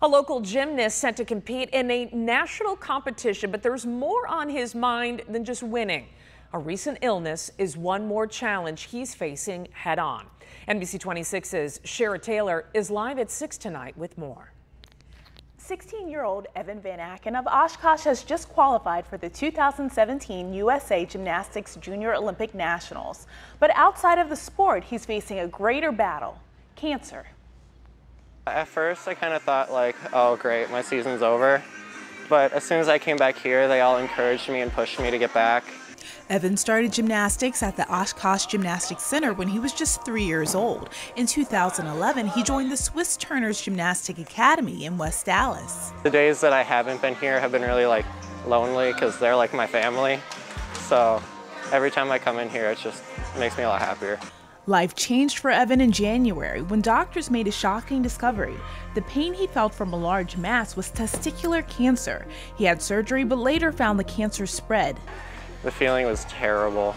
A local gymnast sent to compete in a national competition, but there's more on his mind than just winning. A recent illness is one more challenge he's facing head on. NBC 26's Shara Taylor is live at 6 tonight with more. 16-year-old Evan Van Aken of Oshkosh has just qualified for the 2017 USA Gymnastics Junior Olympic Nationals. But outside of the sport, he's facing a greater battle, cancer. At first, I kind of thought like, oh great, my season's over. But as soon as I came back here, they all encouraged me and pushed me to get back. Evan started gymnastics at the Oshkosh Gymnastics Center when he was just three years old. In 2011, he joined the Swiss Turners Gymnastic Academy in West Allis. The days that I haven't been here have been really like lonely because they're like my family. So every time I come in here, it just makes me a lot happier. Life changed for Evan in January when doctors made a shocking discovery. The pain he felt from a large mass was testicular cancer. He had surgery but later found the cancer spread. The feeling was terrible.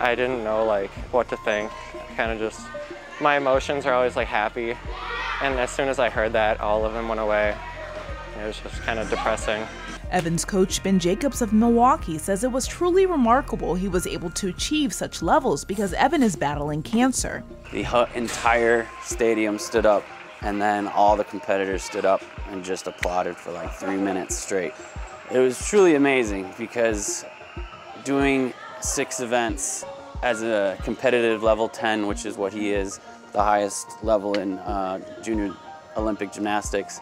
I didn't know like what to think. Kind of just, my emotions are always like happy. And as soon as I heard that, all of them went away. It was just kind of depressing. Evan's coach Ben Jacobs of Milwaukee says it was truly remarkable he was able to achieve such levels because Evan is battling cancer. The entire stadium stood up and then all the competitors stood up and just applauded for like three minutes straight. It was truly amazing because doing six events as a competitive level 10, which is what he is, the highest level in uh, junior Olympic gymnastics,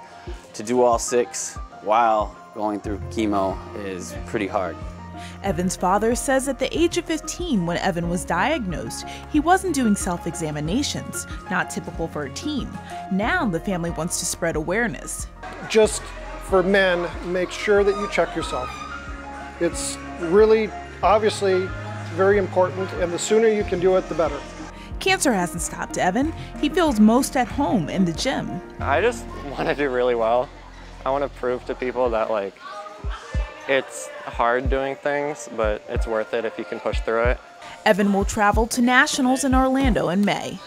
to do all six while going through chemo is pretty hard. Evan's father says at the age of 15, when Evan was diagnosed, he wasn't doing self examinations, not typical for a teen. Now the family wants to spread awareness. Just for men, make sure that you check yourself. It's really, obviously, very important, and the sooner you can do it, the better. Cancer hasn't stopped Evan. He feels most at home in the gym. I just want to do really well. I want to prove to people that like it's hard doing things, but it's worth it if you can push through it. Evan will travel to nationals in Orlando in May.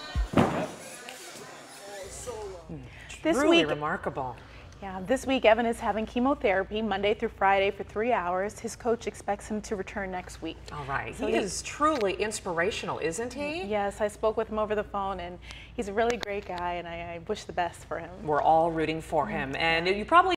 This Truly week, remarkable. Yeah, this week Evan is having chemotherapy Monday through Friday for three hours. His coach expects him to return next week. All right. So he, he is truly inspirational, isn't he? Mm-hmm. Yes, I spoke with him over the phone and he's a really great guy and I, I wish the best for him. We're all rooting for him. Mm-hmm. And you probably